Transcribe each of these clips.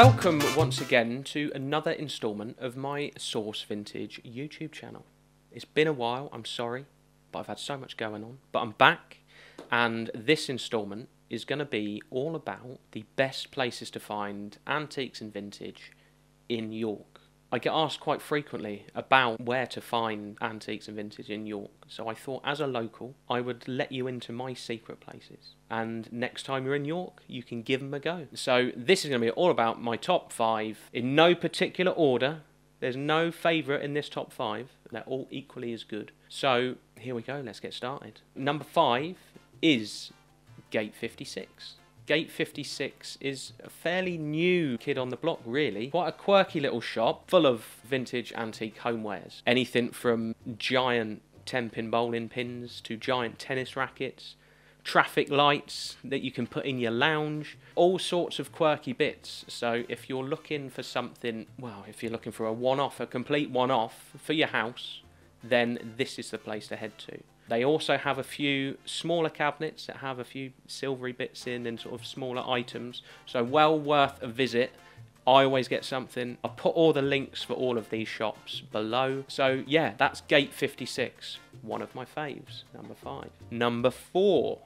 Welcome once again to another instalment of my Source Vintage YouTube channel. It's been a while, I'm sorry, but I've had so much going on. But I'm back, and this instalment is going to be all about the best places to find antiques and vintage in York. I get asked quite frequently about where to find antiques and vintage in York, so I thought as a local I would let you into my secret places. And next time you're in York, you can give them a go. So this is going to be all about my top five in no particular order. There's no favourite in this top five, they're all equally as good. So here we go, let's get started. Number five is Gate 56. Gate 56 is a fairly new kid on the block, really. Quite a quirky little shop full of vintage antique homewares. Anything from giant 10 pin bowling pins to giant tennis rackets, traffic lights that you can put in your lounge, all sorts of quirky bits. So if you're looking for something, well, if you're looking for a one off, a complete one off for your house, then this is the place to head to. They also have a few smaller cabinets that have a few silvery bits in and sort of smaller items. So well worth a visit. I always get something. I'll put all the links for all of these shops below. So yeah, that's Gate 56, one of my faves, number five. Number four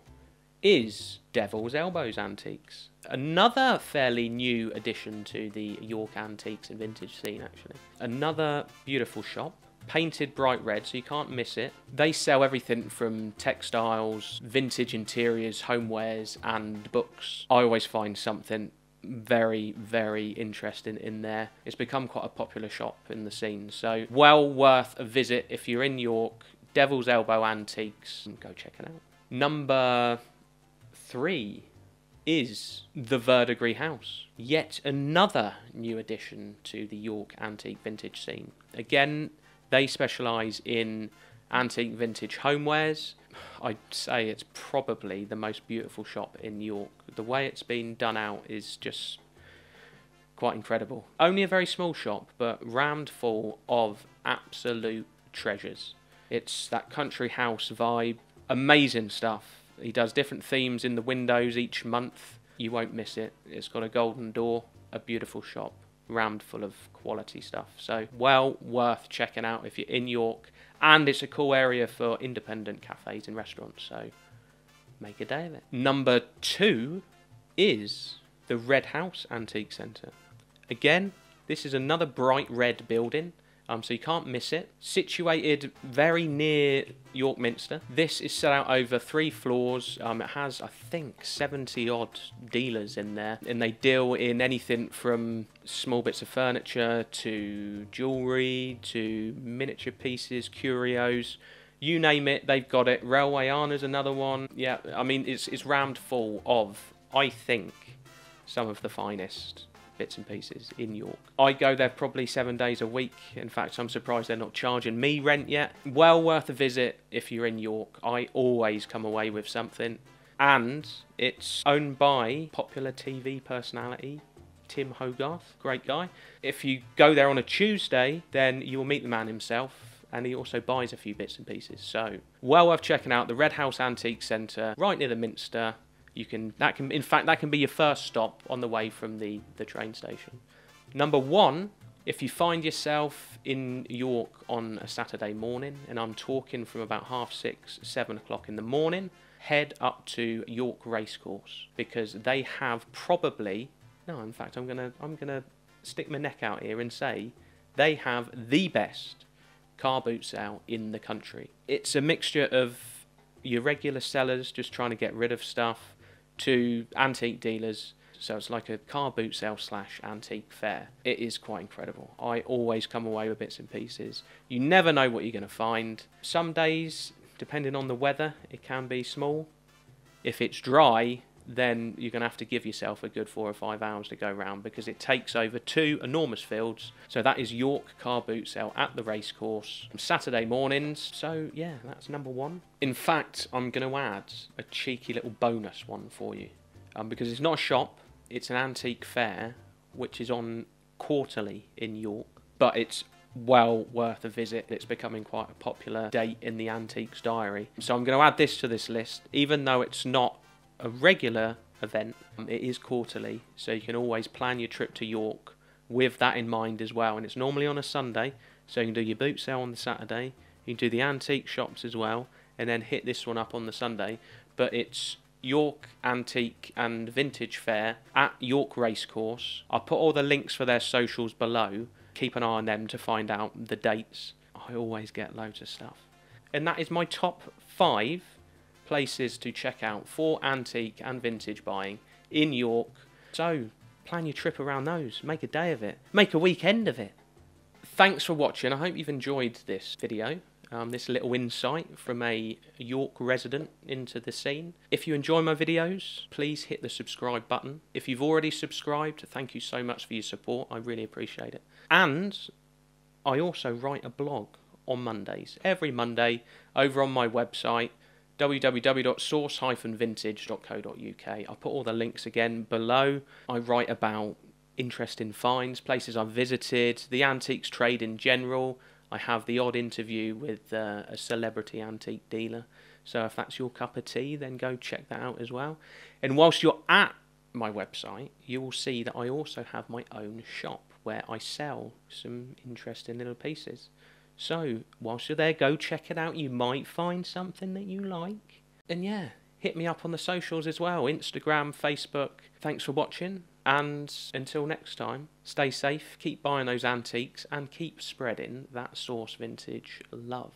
is Devil's Elbows Antiques. Another fairly new addition to the York antiques and vintage scene, actually. Another beautiful shop painted bright red so you can't miss it. They sell everything from textiles, vintage interiors, homewares and books. I always find something very, very interesting in there. It's become quite a popular shop in the scene, so well worth a visit if you're in York. Devil's Elbow Antiques, go check it out. Number three is the Verdigris House. Yet another new addition to the York antique vintage scene. Again, they specialise in antique vintage homewares. I'd say it's probably the most beautiful shop in York. The way it's been done out is just quite incredible. Only a very small shop, but rammed full of absolute treasures. It's that country house vibe, amazing stuff. He does different themes in the windows each month. You won't miss it. It's got a golden door, a beautiful shop rammed full of quality stuff. So well worth checking out if you're in York, and it's a cool area for independent cafes and restaurants. So make a day of it. Number two is the Red House Antique Centre. Again, this is another bright red building um, so you can't miss it. Situated very near York Minster. This is set out over three floors. Um, it has, I think, 70 odd dealers in there, and they deal in anything from small bits of furniture to jewellery to miniature pieces, curios. You name it, they've got it. Railwayana's another one. Yeah, I mean, it's, it's rammed full of, I think, some of the finest bits and pieces in York. I go there probably seven days a week. In fact, I'm surprised they're not charging me rent yet. Well worth a visit if you're in York. I always come away with something. And it's owned by popular TV personality Tim Hogarth, great guy. If you go there on a Tuesday, then you will meet the man himself, and he also buys a few bits and pieces. So, well worth checking out the Red House Antique Centre, right near the Minster you can that can in fact that can be your first stop on the way from the the train station. Number one, if you find yourself in York on a Saturday morning, and I'm talking from about half six, seven o'clock in the morning, head up to York Racecourse because they have probably no, in fact, I'm gonna I'm gonna stick my neck out here and say they have the best car boot sale in the country. It's a mixture of your regular sellers just trying to get rid of stuff to antique dealers. So it's like a car boot sale slash antique fair. It is quite incredible. I always come away with bits and pieces. You never know what you're going to find. Some days, depending on the weather, it can be small. If it's dry, then you're going to have to give yourself a good four or five hours to go round because it takes over two enormous fields. So that is York Car Boot Sale at the racecourse on Saturday mornings. So yeah, that's number one. In fact, I'm going to add a cheeky little bonus one for you um, because it's not a shop, it's an antique fair which is on quarterly in York, but it's well worth a visit. It's becoming quite a popular date in the Antiques Diary. So I'm going to add this to this list, even though it's not a regular event. It is quarterly, so you can always plan your trip to York with that in mind as well. And it's normally on a Sunday, so you can do your boot sale on the Saturday, you can do the antique shops as well, and then hit this one up on the Sunday. But it's York Antique and Vintage Fair at York Racecourse. I'll put all the links for their socials below. Keep an eye on them to find out the dates. I always get loads of stuff. And that is my top five places to check out for antique and vintage buying in York. So plan your trip around those. Make a day of it. Make a weekend of it. Thanks for watching. I hope you've enjoyed this video. Um, this little insight from a York resident into the scene. If you enjoy my videos, please hit the subscribe button. If you've already subscribed, thank you so much for your support. I really appreciate it. And I also write a blog on Mondays, every Monday, over on my website, www.source-vintage.co.uk. I'll put all the links again below. I write about interesting finds, places I've visited, the antiques trade in general. I have the odd interview with uh, a celebrity antique dealer. So if that's your cup of tea, then go check that out as well. And whilst you're at my website, you will see that I also have my own shop where I sell some interesting little pieces. So, whilst you're there, go check it out. You might find something that you like. And yeah, hit me up on the socials as well Instagram, Facebook. Thanks for watching. And until next time, stay safe, keep buying those antiques, and keep spreading that Source Vintage love.